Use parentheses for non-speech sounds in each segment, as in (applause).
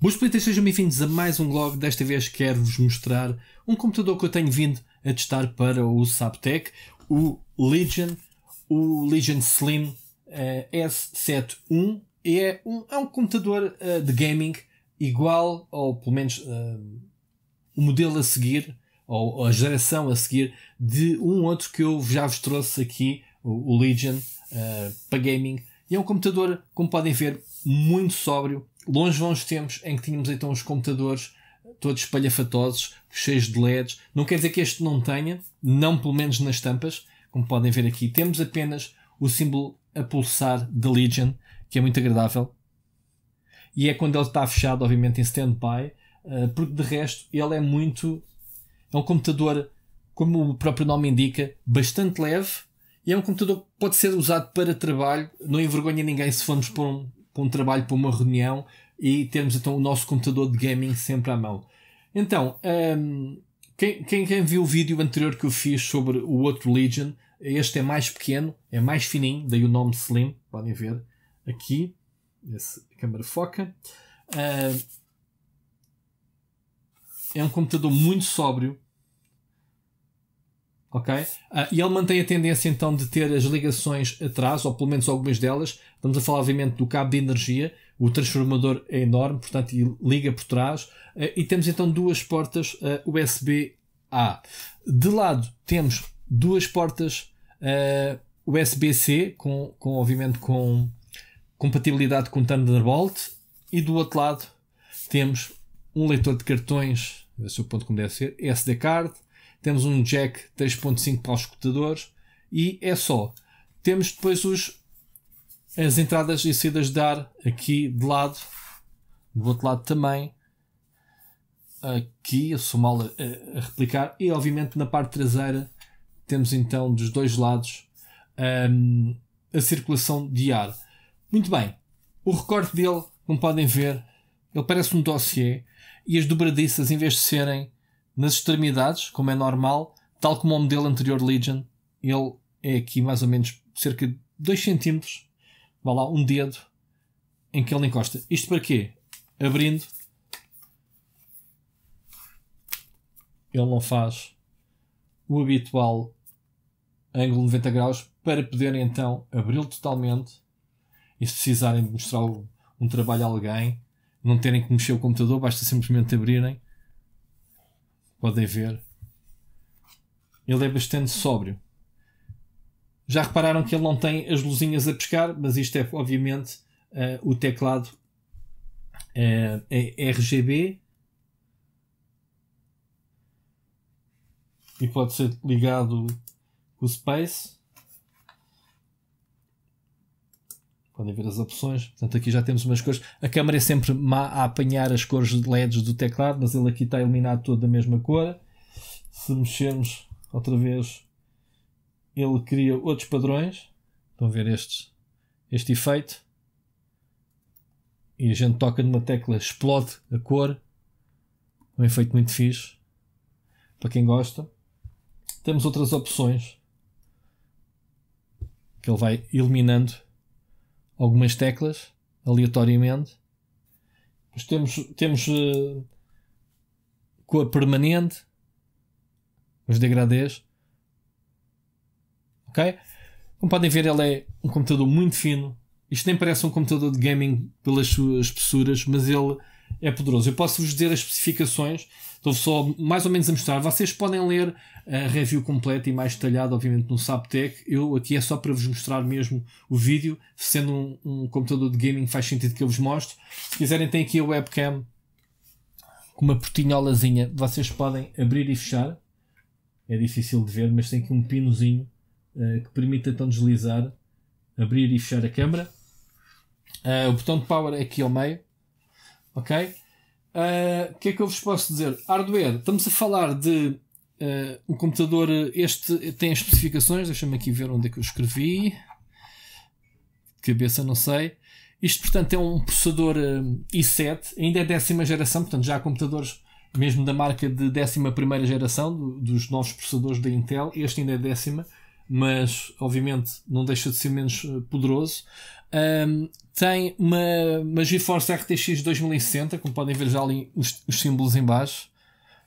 Boas pleitas, sejam bem-vindos a mais um vlog. Desta vez quero-vos mostrar um computador que eu tenho vindo a testar para o Subtech, o Legion, o Legion Slim uh, S71. É um, é um computador uh, de gaming igual, ou pelo menos uh, o modelo a seguir, ou, ou, a geração a seguir, de um outro que eu já vos trouxe aqui, o, o Legion, para gaming. E é um computador, como podem ver, muito sóbrio longe vão os tempos em que tínhamos então os computadores todos espalhafatosos, cheios de LEDs. Não quer dizer que este não tenha, não pelo menos nas tampas, como podem ver aqui. Temos apenas o símbolo a pulsar da Legion, que é muito agradável. E é quando ele está fechado, obviamente, em standby, eh, porque de resto ele é muito. É um computador, como o próprio nome indica, bastante leve. E é um computador que pode ser usado para trabalho, não envergonha ninguém se formos por um, para um trabalho, para uma reunião e termos então o nosso computador de gaming sempre à mão. Então, um, quem, quem, quem, viu o vídeo anterior que eu fiz sobre o outro Legion, este é mais pequeno, é mais fininho, daí o nome Slim, podem ver aqui, essa câmera foca. Uh, é um computador muito sóbrio, ok? Uh, e ele mantém a tendência então de ter as ligações atrás, ou pelo menos algumas delas. Estamos a falar, obviamente, do cabo de energia. O transformador é enorme, portanto, liga por trás. Uh, e temos então duas portas ah, USB-A. De lado temos duas portas USB-C, com, com, obviamente com compatibilidade com Thunderbolt. E do outro lado temos um leitor de cartões, é o ponto como deve ser, SD card, temos um jack 3.5 para os escutadores e é só. Temos depois os, as entradas e saídas de ar aqui de lado, do outro lado também. Aqui, eu sou mal a, a, replicar, e obviamente na parte traseira temos então dos dois lados um, a circulação de ar. Muito bem, o recorte dele, como podem ver, ele parece um dossiê e as dobradiças, em vez de serem nas extremidades, como é normal, tal como o modelo anterior Legion, ele é aqui mais ou menos cerca de 2 cm, vá lá, um dedo em que ele encosta. Isto para quê? Abrindo, ele não faz o habitual ângulo 90 graus para poderem então abri-lo totalmente e se precisarem de mostrar um trabalho a alguém, não terem que mexer o computador, basta simplesmente abrirem podem ver. Ele é bastante sóbrio. Já repararam que ele não tem as luzinhas a pescar, mas isto é obviamente uh, o teclado uh, é RGB e pode ser ligado com o Space. Podem ver as opções. Portanto, aqui já temos umas cores. A câmera é sempre má a apanhar as cores de LEDs do teclado, mas ele aqui está iluminado todo da mesma cor. Se mexermos outra vez, ele cria outros padrões. Estão a ver estes, este efeito. E a gente toca numa tecla, explode a cor. Um efeito muito fixe. Para quem gosta. Temos outras opções que ele vai eliminando algumas teclas aleatoriamente. Depois temos, temos uh, cor permanente, os degradês. Ok? Como podem ver, ele é um computador muito fino. Isto nem parece um computador de gaming pelas suas espessuras, mas ele é poderoso. Eu posso vos dizer as especificações, estou só mais ou menos a mostrar. Vocês podem ler a review completa e mais detalhada, obviamente, no Subtech. Eu aqui é só para vos mostrar mesmo o vídeo. Sendo um, um computador de gaming, faz sentido que eu vos mostre. Se quiserem, tem aqui a webcam com uma portinholazinha. Vocês podem abrir e fechar. É difícil de ver, mas tem aqui um pinozinho uh, que permite então deslizar, abrir e fechar a câmera. Uh, o botão de power é aqui ao meio Ok? Eh, o que é que eu vos posso dizer? Hardware, estamos a falar de um computador. Este tem as especificações, deixa-me aqui ver onde é que eu escrevi. De cabeça, não sei. Isto, portanto, é um processador uh, i7, ainda é décima geração, portanto, já há computadores mesmo da marca de décima primeira geração, do, dos novos processadores da Intel. Este ainda é décima, mas obviamente não deixa de ser menos poderoso. Um, tem uma, uma GeForce RTX 2060, como podem ver já ali os, os símbolos em baixo.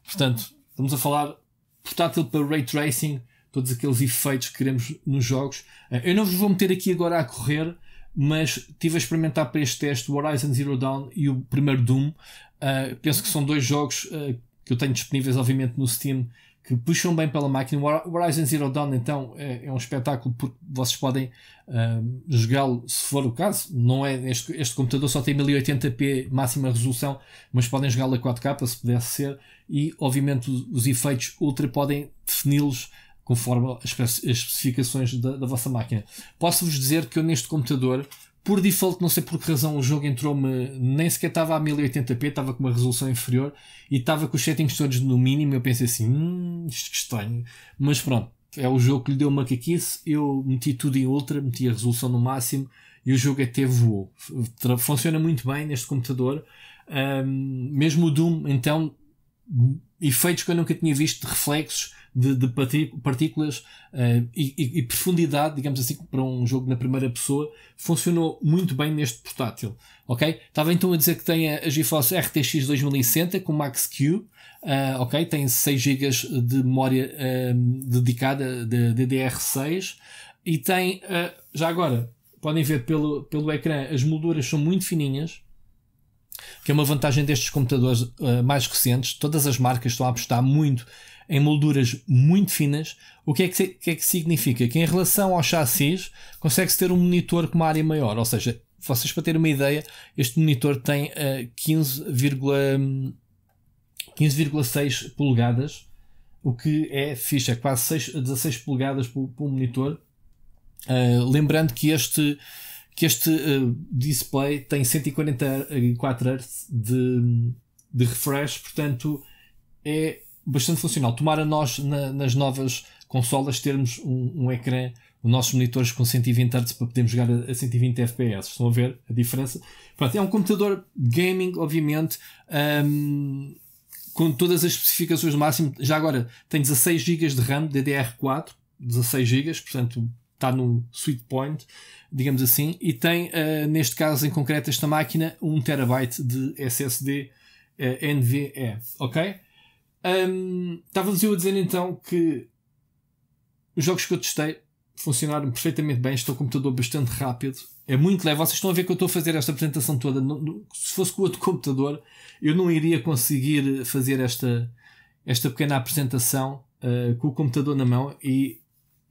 Portanto, estamos a falar portátil para Ray Tracing, todos aqueles efeitos que queremos nos jogos. Uh, eu não vos vou meter aqui agora a correr, mas estive a experimentar para este teste o Horizon Zero Dawn e o primeiro Doom. Uh, penso que são dois jogos uh, que eu tenho disponíveis, obviamente, no Steam que puxam bem pela máquina. O Horizon Zero Dawn, então, é, é um espetáculo porque vocês podem uh, jogá-lo se for o caso. Não é este, este computador só tem 1080p máxima resolução, mas podem jogá-lo a 4K se pudesse ser. E, obviamente, os, os efeitos ultra podem defini-los conforme as, especificações da, da vossa máquina. Posso-vos dizer que eu neste computador por default, não sei por que razão, o jogo entrou-me, nem sequer estava a 1080p, estava com uma resolução inferior e estava com os settings todos no mínimo. Eu pensei assim, hum, isto que estranho. Mas pronto, é o jogo que lhe deu uma caquice. Eu meti tudo em ultra, meti a resolução no máximo e o jogo até voou. Funciona muito bem neste computador. Um, mesmo o Doom, então, efeitos que eu nunca tinha visto de reflexos de, de partículas uh, e, e, profundidade, digamos assim, para um jogo na primeira pessoa, funcionou muito bem neste portátil. Ok? Estava então a dizer que tem a GeForce RTX 2060 com Max Q. Uh, ok? Tem 6 GB de memória uh, dedicada de DDR6 e tem, já agora, podem ver pelo, pelo ecrã, as molduras são muito fininhas que é uma vantagem destes computadores uh, mais recentes. Todas as marcas estão a apostar muito em molduras muito finas. O que é que, que, é que significa? Que em relação ao chassis consegue-se ter um monitor com uma área maior. Ou seja, vocês para terem uma ideia, este monitor tem uh, 15,6 15, polegadas, o que é fixe, é quase 6, 16 polegadas por, por monitor. Uh, lembrando que este, que este uh, display tem 144 Hz de, de refresh, portanto é bastante funcional. Tomara nós, na, nas novas consolas, termos um, um ecrã, os nossos monitores com 120 Hz para podermos jogar a, a 120 FPS. Estão a ver a diferença? Pronto, é um computador gaming, obviamente, um, com todas as especificações máximo. Já agora tem 16 GB de RAM DDR4, 16 GB, portanto está no sweet point, digamos assim, e tem, uh, neste caso em concreto, esta máquina, 1 TB de SSD uh, NVE, ok? Estava-vos eu a dizer então que os jogos que eu testei funcionaram perfeitamente bem. Estou com um computador bastante rápido. É muito leve. Vocês estão a ver que eu estou a fazer esta apresentação toda. Se fosse com outro (laughs) computador, eu não iria conseguir fazer esta, esta pequena apresentação uh, com o computador na mão. E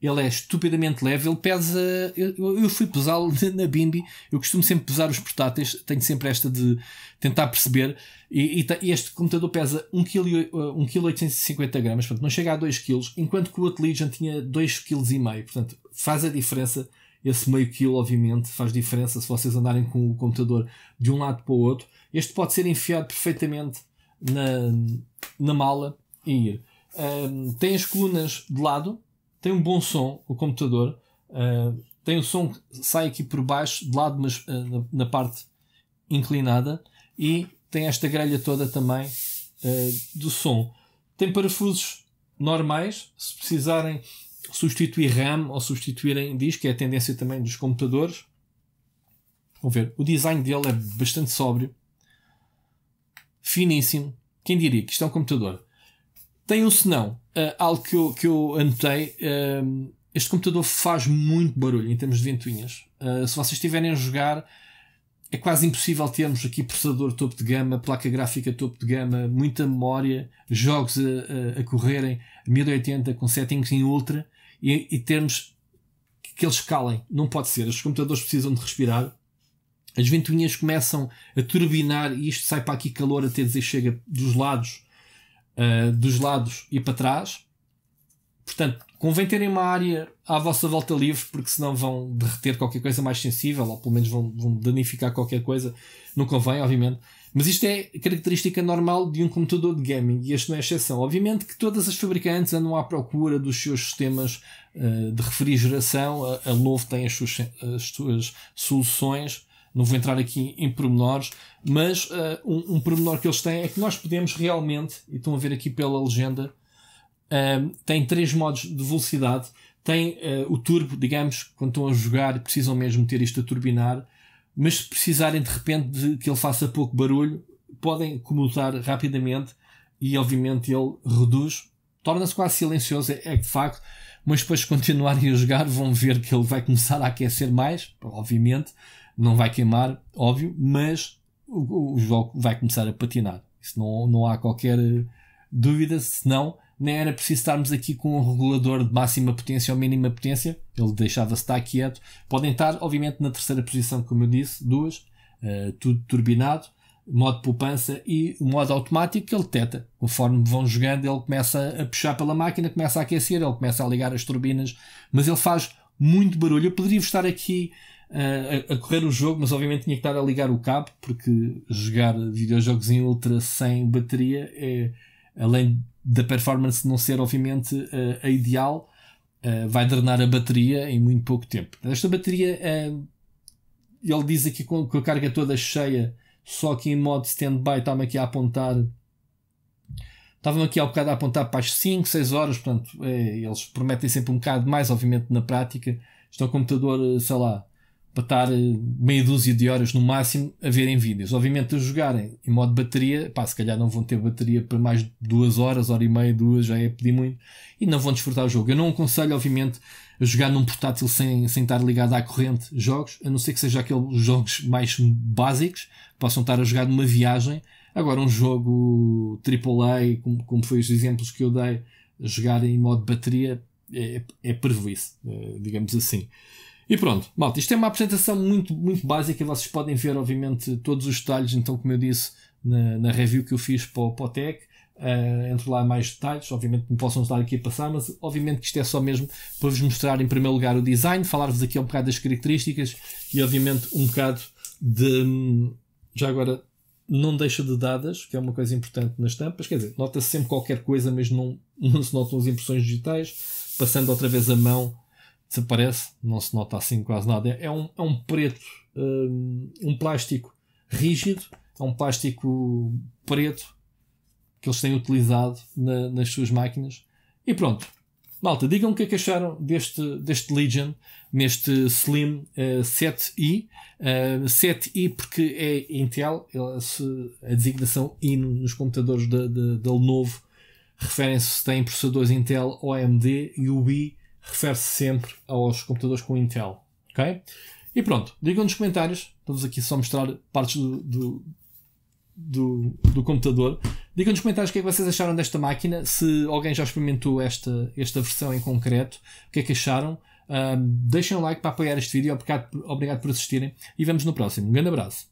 ele é estupidamente leve, ele pesa. Eu, eu fui pesá-lo (laughs) na Bimbi, eu costumo sempre pesar os portáteis, tenho sempre esta de tentar perceber. E, e este computador pesa 1,850 kg, portanto não chega a 2 kg, enquanto que o Legion tinha 2,5 kg. Portanto, faz a diferença. Esse meio quilo, obviamente, faz diferença se vocês andarem com o computador de um lado para o outro. Este pode ser enfiado perfeitamente na, na mala e ir. Um, tem as colunas de lado, tem um bom som, o computador. Uh, tem o som que sai aqui por baixo, de lado, mas uh, na, na, parte inclinada. E tem esta grelha toda também uh, do som. Tem parafusos normais, se precisarem substituir RAM ou substituírem disco, é a tendência também dos computadores. Vamos ver, o design dele é bastante sóbrio, finíssimo. Quem diria que isto é um computador? Tem um senão, uh, algo que eu, que eu anotei. Uh, este computador faz muito barulho em termos de ventoinhas. Uh, se vocês estiverem a jogar, é quase impossível termos aqui processador topo de gama, placa gráfica topo de gama, muita memória, jogos a, a, a correrem 1080 com settings em ultra e, e termos que eles calem. Não pode ser. Os computadores precisam de respirar. As ventoinhas começam a turbinar e isto sai para aqui calor até dizer chega dos lados uh, dos lados e para trás. Portanto, convém terem uma área à vossa volta livre, porque senão vão derreter qualquer coisa mais sensível, ou pelo menos vão, vão danificar qualquer coisa. Não convém, obviamente. Mas isto é característica normal de um computador de gaming e este não é exceção. Obviamente que todas as fabricantes andam à procura dos seus sistemas uh, de refrigeração. A, a Lenovo tem as suas, as suas soluções não vou entrar aqui em pormenores, mas uh, um, um pormenor que eles têm é que nós podemos realmente, e estão a ver aqui pela legenda, uh, tem três modos de velocidade. tem uh, o turbo, digamos, quando estão a jogar precisam mesmo ter isto a turbinar, mas se precisarem de repente de que ele faça pouco barulho, podem comutar rapidamente e obviamente ele reduz, torna-se quase silencioso, é, é de facto, mas depois continuarem a jogar vão ver que ele vai começar a aquecer mais, obviamente, não vai queimar, óbvio, mas o, o jogo vai começar a patinar. Isso não, não há qualquer dúvida, senão nem era preciso estarmos aqui com um regulador de máxima potência ou mínima potência, ele deixava-se estar quieto. Podem estar, obviamente, na terceira posição, como eu disse, duas, uh, tudo turbinado, modo poupança e modo automático que ele detecta. Conforme vão jogando, ele começa a puxar pela máquina, começa a aquecer, ele começa a ligar as turbinas, mas ele faz muito barulho. Eu poderia estar aqui a, a, correr o jogo, mas obviamente tinha que estar a ligar o cabo, porque jogar videojogos em ultra sem bateria é, além da performance não ser obviamente uh, a ideal, uh, vai drenar a bateria em muito pouco tempo. Esta bateria, ele diz aqui com, com a carga toda cheia, só que em modo stand-by está-me aqui a apontar. Estavam aqui ao bocado a apontar para as 5, 6 horas, portanto, é, eles prometem sempre um bocado mais, obviamente, na prática. Isto é um computador, eh, sei lá, para estar eh, meia dúzia de horas no máximo a verem vídeos. Obviamente, a jogarem em modo bateria, pá, se calhar não vão ter bateria para mais de duas horas, hora e meia, duas, já é pedir muito, e não vão desfrutar o jogo. Eu não aconselho, obviamente, a jogar num portátil sem, sem estar ligado à corrente jogos, a não ser que seja aqueles jogos mais básicos, possam estar a jogar numa viagem. Agora, um jogo AAA, como, como foi os exemplos que eu dei, a jogar em modo bateria, é, é é, digamos assim. E pronto, malta, isto é uma apresentação muito, muito básica. Vocês podem ver, obviamente, todos os detalhes, então, como eu disse, na, na review que eu fiz para o, Tech. Uh, entre lá mais detalhes, obviamente não possam estar aqui a passar, mas obviamente que isto é só mesmo para vos mostrar em primeiro lugar o design, falar-vos aqui um bocado das características e obviamente um bocado de já agora não deixa de dadas, que é uma coisa importante nas tampas, quer dizer, nota-se sempre qualquer coisa, mas não, não se notam as impressões digitais, passando outra vez a mão desaparece, não se nota assim quase nada. É um, é um preto, um, um plástico rígido, é um plástico preto que eles têm utilizado na, nas suas máquinas. E pronto. Malta, digam o que é que acharam deste, deste Legion, neste Slim uh, 7i. Uh, 7i porque é Intel, a designação I nos computadores da, da Lenovo referem-se se têm processadores Intel ou AMD e o I refere-se sempre aos computadores com Intel. Ok? E pronto, digam nos comentários. Estou-vos aqui só mostrar partes do, do, do, do computador. Digam nos comentários o que é que vocês acharam desta máquina, se alguém já experimentou esta, esta versão em concreto, o que é que acharam. Um, deixem um like para apoiar este vídeo, obrigado, obrigado por assistirem e vemos no próximo. Um grande abraço.